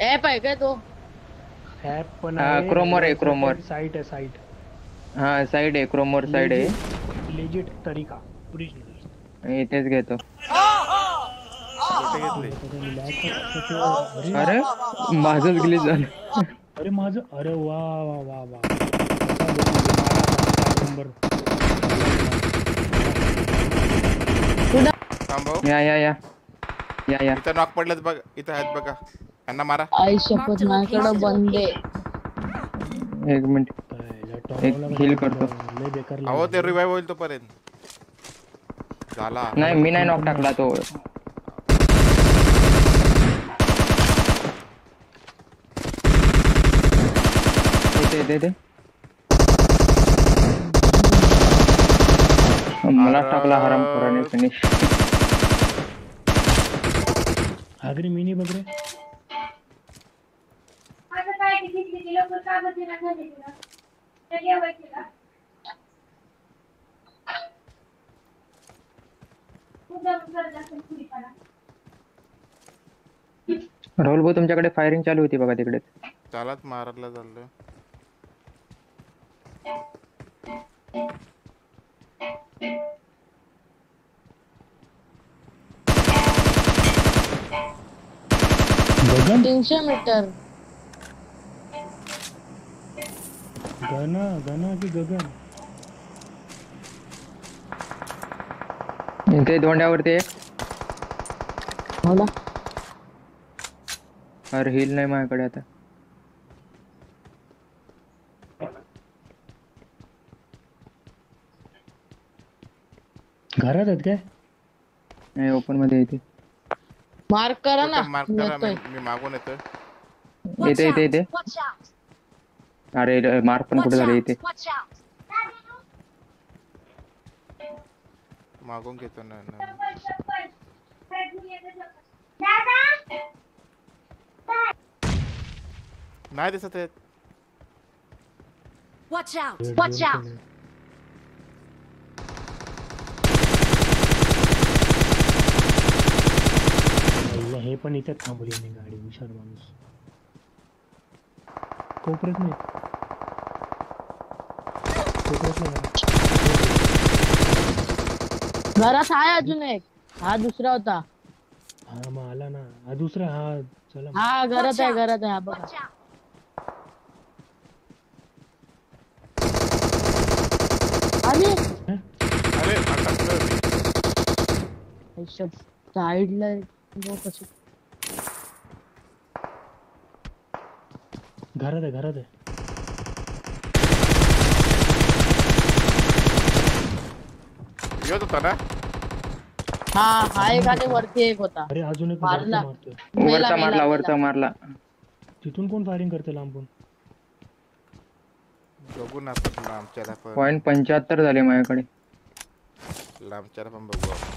App आहे काय तो? ऍप पण हा, आहे क्रोमवर आहे, क्रोमवर. साईट आहे साईट हा साइड आहे क्रोमवर साइड लेजिट तरीका ओरिजिनल तेच घेतो अरे माझंच ग्लिच झालं अरे माझं अरे वा वा वा वा नंबर या या या. या या. इथं नॉक पडलेत बघ इथं आहेत बघा. यांना मारा। आई शपथ माझ्याकडे बंदे। एक मिनिट। एक heal करतो. अहो. ते रिवाईव्ह होईल तोपर्यंत। झाला नाही मी नाही नॉक टाकला तो। इथे इथे इथे मला टाकला हराम पुराने फिनिश आगरी मिनी बघ रे माझं काय ते घेतली ती लवकर कागद देणार झाले तिला त्या जेवायची का मुद्दाम करत असेल कुणीपणा. राहुल भाऊ तुमच्याकडे फायरिंग चालू होती बघा तिकडे चालत मारायला चाललोय तीनशे मीटर गना गना की गगन इथे दोंड्यावरती एक। होला अरे हिल नाही माझ्याकडे आता। घरात आहेत काय? नाही ओपन मध्ये येते मार्क करा ना. मार्क करा मी मी मागून येतोय. इथे इथे इथे अरे मार्क पण कुठे झाले इथे? मागून घेतो ना नाही दिसत आहेत. Watch out! Watch out! हे पण इथे थांबवली यांनी गाडी हुशार माणूस. कोपऱ्यात नाही। कोपऱ्यात नाही। घरात आहे अजून एक हा दुसरा होता। हा मग आला ना। हा दुसरा हा चला। हा घरात आहे घरात आहे हा बघा! अरे। अरे अटकलं. साईडला कशी घरात आहे घरात आहे येत होता ना? हा हा एक आणि वरती एक होता। अरे अजून एक मारला. वरती मारतोय वरचा मारला. वरचा मारला। तिथून कोण फायरिंग करते लांबून बघू ना आता लांबच्याला पण. पॉईंट पंच्याहत्तर झाले माझ्याकडे. लांबच्याला पण बघू आपण.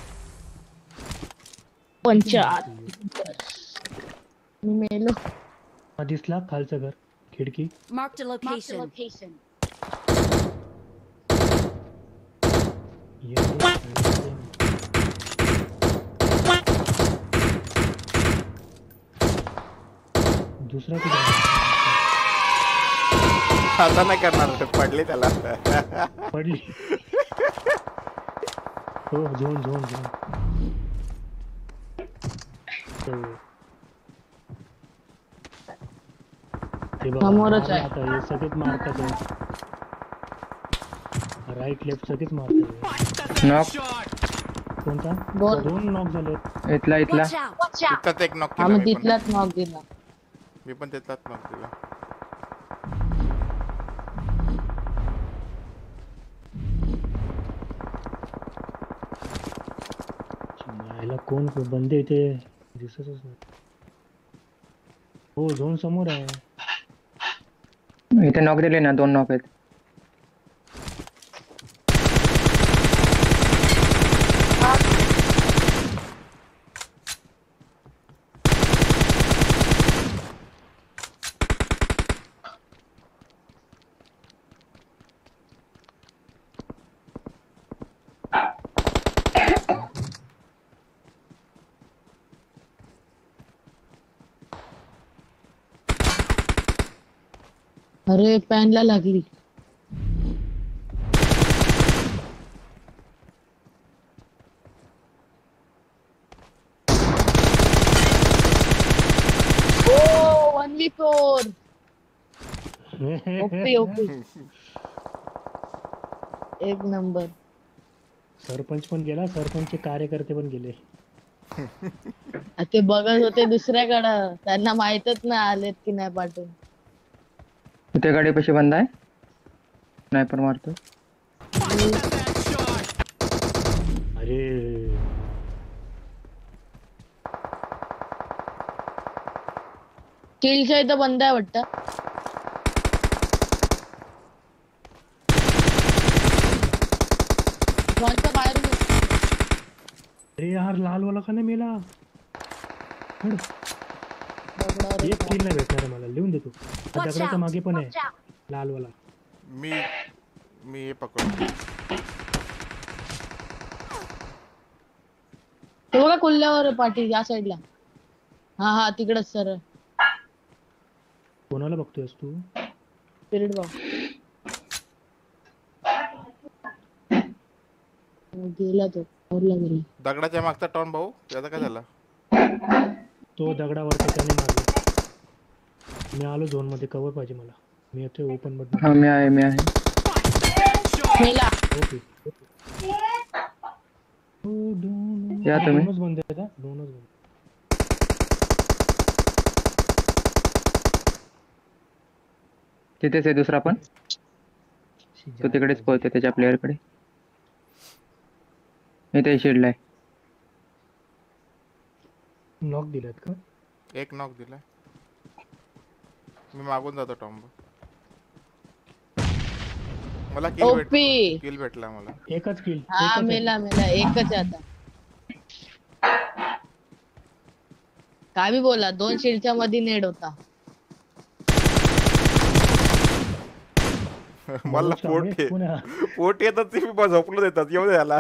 पंचाहत्तर मी मेलो. हा दिसला खालचं घर. खिडकी। Marked a location. ये ये. दुसरा कुठे आता नाही करणार पडले त्याला पडली हो। झोन झोन झोन आहे. आता सगळेच मारतात राईट लेफ़्ट सगळेच मारतात नॉक कोणता? दोन. दोन नॉक झाले इथला इथला. एक नॉक केला तिथलाच नॉक दिला. मी पण तिथलाच नॉक दिला. याला कोण बंदे इथे दिसतच नाही. हो झोन समोर आहे. इथे नॉक दिले ना दोन अरे पॅनला लागली O one four OP OP एक नंबर। सरपंच पण गेला सरपंचचे कार्यकर्ते पण गेले. ते बघत होते दुसऱ्याकडं. त्यांना माहितच नाही आलेत की नाही पाठवून. इथे गाडी पशी बंद आहे. स्नायपर मारतो अरे. किलच्या इथं बंद आहे वाटतं. बाहेरून येतो. अरे यार लालवाला का नाही मेला? हड, दगडावर एक किल नाही भेटणार आहे मला लिहून देतो दगडाच्या मागे पण आहे out! लालवाला मी मी हे पकडतो ते बघा कुल्ल्यावर पाठी या साईडला हा हा तिकडच सर कोणाला बघतोयस तू? स्पिरिट बॉक्स गेला तो गेला. दगडाच्या मागचा टॉन भाऊ त्याचा काय झाला? तो दगडावरती त्याने मारला. मी आलो झोन मध्ये. कवर पाहिजे मला. मी येतोय ओपन मधून हा मी आहे मी आहे. मेला. ओके या तुम्ही. दोनच बंद आहेत दोनच बंद. तिथेच आहे दुसरा पण? तो तिकडेच पळतोय त्याच्या प्लेअर कडे. इथे शिडलाय नॉक दिलेत का? एक नॉक दिलाय. मी मागून जातो टॉम भाऊ मला किल भेट ओपी. किल भेटला मला. एकच किल हा मेला मेला. एकच आता. काय बी बोला दोन शिडच्या मध्ये नेड होता. मला पोट पोट येतात ते मी झोपलो देतात. येऊ दे याला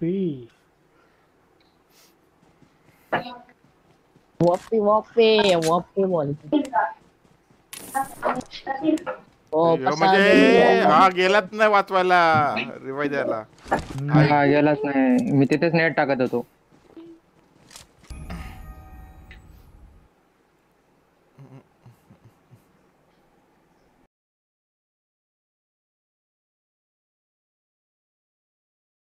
ओपी वॉपी वॉपे वॉपे बोलतो हो कसा म्हणजे हा गेलाच नाही वाचवायला रिवाय द्यायला हा गेलाच नाही मी तिथेच नेट टाकत होतो